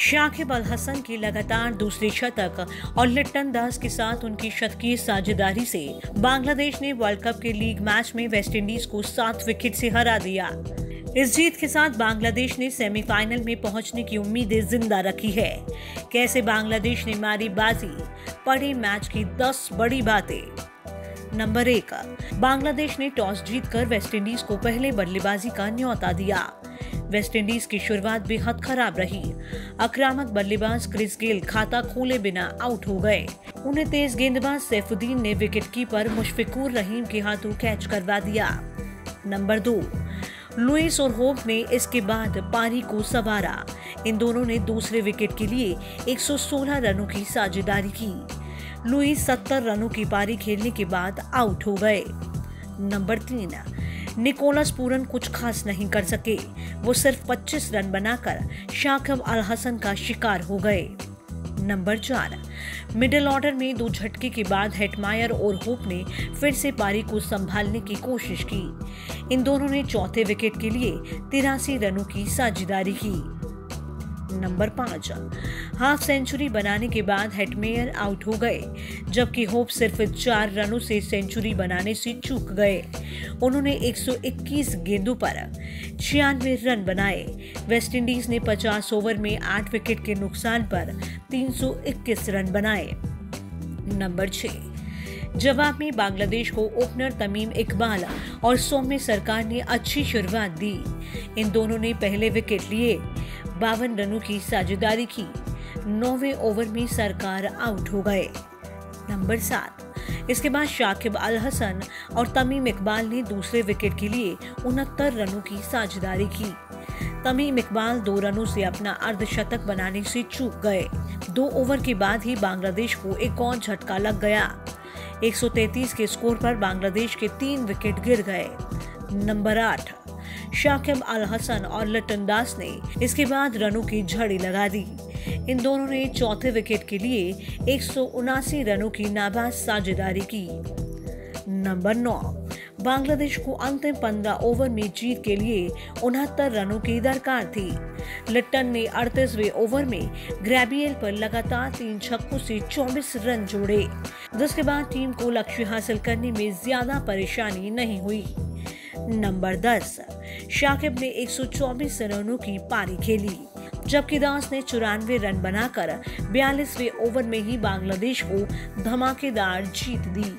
शाकिब अल हसन की लगातार दूसरी शतक और लिट्टन दास के साथ उनकी शतकीय साझेदारी से बांग्लादेश ने वर्ल्ड कप के लीग मैच में वेस्टइंडीज को सात विकेट से हरा दिया। इस जीत के साथ बांग्लादेश ने सेमीफाइनल में पहुँचने की उम्मीदें ज़िंदा रखी है। कैसे बांग्लादेश ने मारी बाजी? पढ़ी मैच की दस बड़ी बातें। नंबर एक, बांग्लादेश ने टॉस जीतकर वेस्टइंडीज को पहले बल्लेबाजी का न्योता दिया। वेस्टइंडीज की शुरुआत बेहद खराब रही। आक्रामक बल्लेबाज क्रिस गेल खाता खोले बिना आउट हो गए। उन्हें तेज गेंदबाज सैफुद्दीन ने विकेट कीपर मुशफिकुर रहीम के हाथों कैच करवा दिया। नंबर दो लुइस और होप ने इसके बाद पारी को संवारा। इन दोनों ने दूसरे विकेट के लिए 116 रनों की साझेदारी की। लुइस 70 रनों की पारी खेलने के बाद आउट हो गए। नंबर तीन निकोलस पूरन कुछ खास नहीं कर सके। वो सिर्फ़ 25 रन बनाकर शाकब अल हसन का शिकार हो गए। नंबर चार, मिडिल ऑर्डर में दो झटके के बाद हेटमायर और होप ने फिर से पारी को संभालने की कोशिश की। इन दोनों ने चौथे विकेट के लिए तिरासी रनों की साझेदारी की। नंबर पाँच। हाफ़ सेंचुरी बनाने के बाद हेटमेयर आउट हो गए, जबकि होप सिर्फ़ चार रनों से सेंचुरी बनाने से चूक गए। उन्होंने 121 गेंदों पर छियानवे रन बनाए। वेस्टइंडीज ने 50 ओवर में 8 विकेट के नुकसान पर 321 रन बनाए। नंबर छह जवाब में बांग्लादेश को ओपनर तमीम इकबाल और सौम्य सरकार ने अच्छी शुरुआत दी। इन दोनों ने पहले विकेट लिए। बावन रनों की साझेदारी की। नौवे ओवर में सरकार आउट हो गए। नंबर सात। इसके बाद शाकिब अल हसन और तमीम इकबाल ने दूसरे विकेट के लिए उनहत्तर रनों की साझेदारी की। तमीम इकबाल दो रनों से अपना अर्धशतक बनाने से चूक गए। दो ओवर के बाद ही बांग्लादेश को एक और झटका लग गया। 133 के स्कोर पर बांग्लादेश के तीन विकेट गिर गए। नंबर आठ। शाकिब अल हसन और लटन दास ने इसके बाद रनों की झड़ी लगा दी। इन दोनों ने चौथे विकेट के लिए एक रनों की नाबाज साझेदारी की। नंबर नौ, बांग्लादेश को अंतिम पंद्रह ओवर में जीत के लिए उनहत्तर रनों की दरकार थी। लिट्टन ने अड़तीसवे ओवर में ग्रेबियल पर लगातार तीन छक्कों से 24 रन जोड़े। जिसके बाद टीम को लक्ष्य हासिल करने में ज़्यादा परेशानी नहीं हुई। नंबर दस शाकिब ने 124 रनों की पारी खेली, जबकि दास ने चौरानवे रन बनाकर बयालीसवे ओवर में ही बांग्लादेश को धमाकेदार जीत दी।